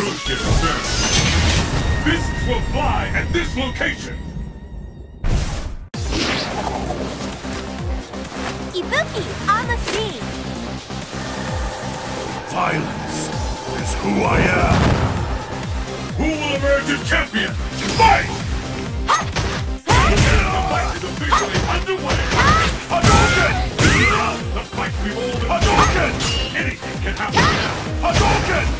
First. Fists will fly at this location. Ibuki on the scene. Violence is who I am. Who will emerge as champion? Fight! The fight is officially underway. The fight we've all been! Anything can happen. Hadouken!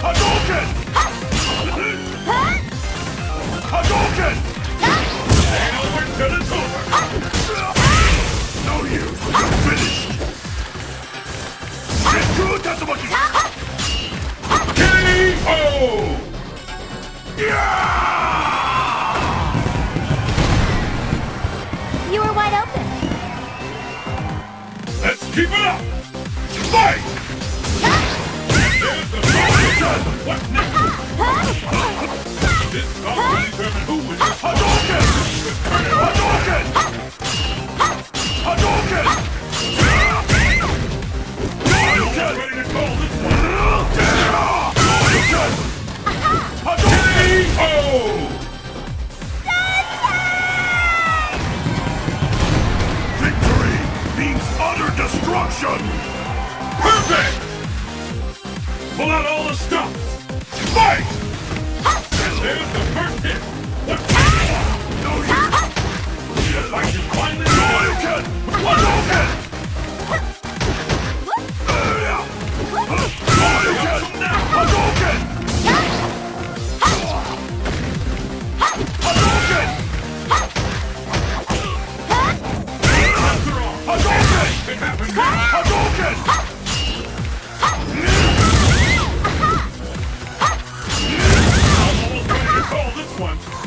Hadouken! Hadouken! Over till it's over. No use. You're finished. Senku Tatsumaki! K.O. Yeah! You were wide open. Let's keep it up. Fight! Means utter destruction! Perfect! Pull out all the stops! Fight! There's the first hit! One.